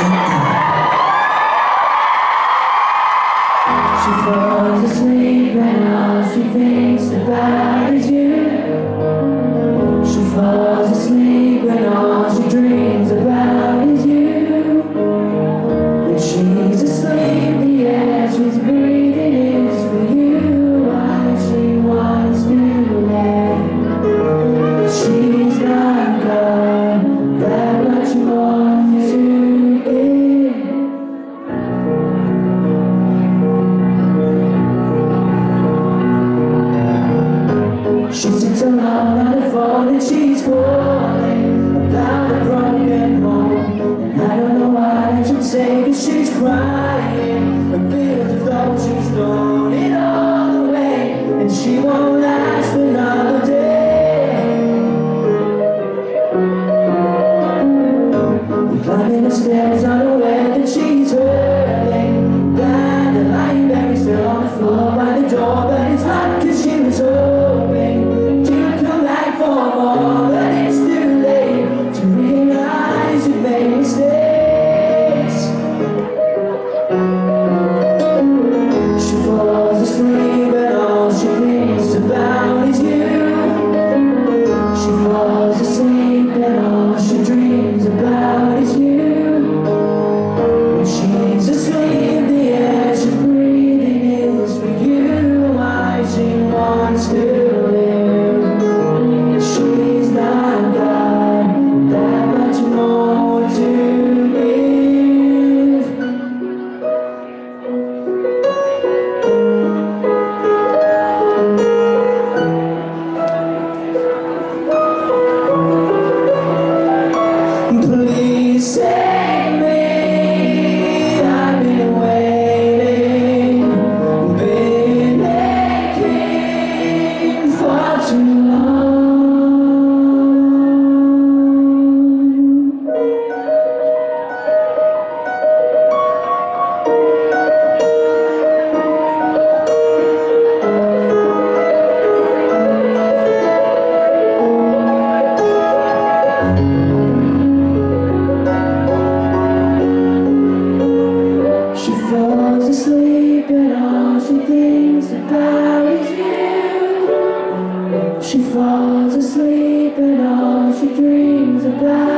She said, She sits alone on the phone and she's calling about a broken home. And I don't know why I should say she's crying. Her feels as though she's thrown it all away. And she won't last another day. We're climbing the stairs on the way. goodbye.